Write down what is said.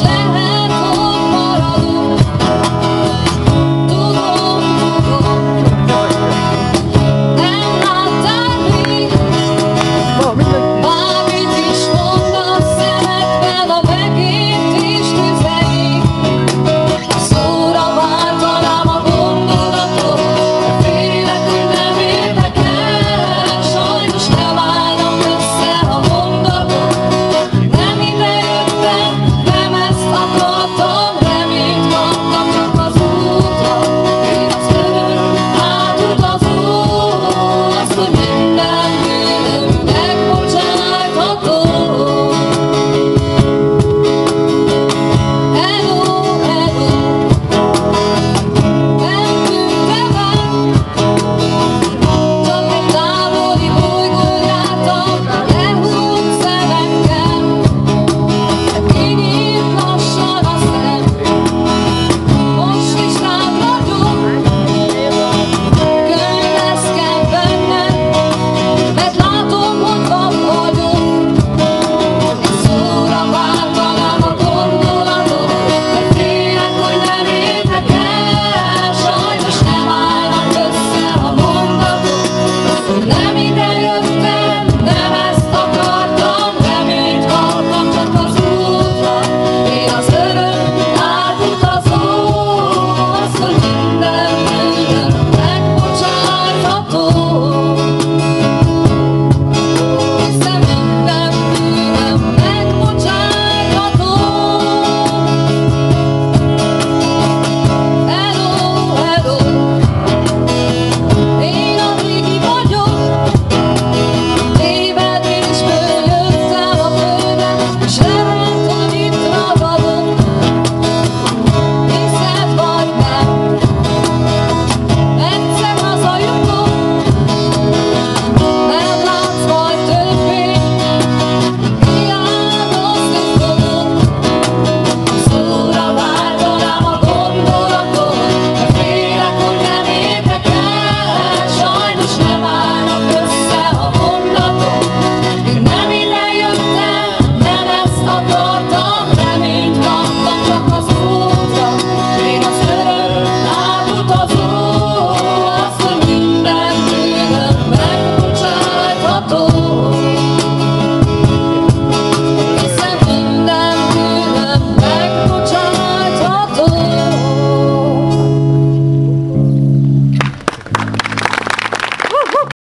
Yeah. Let me down.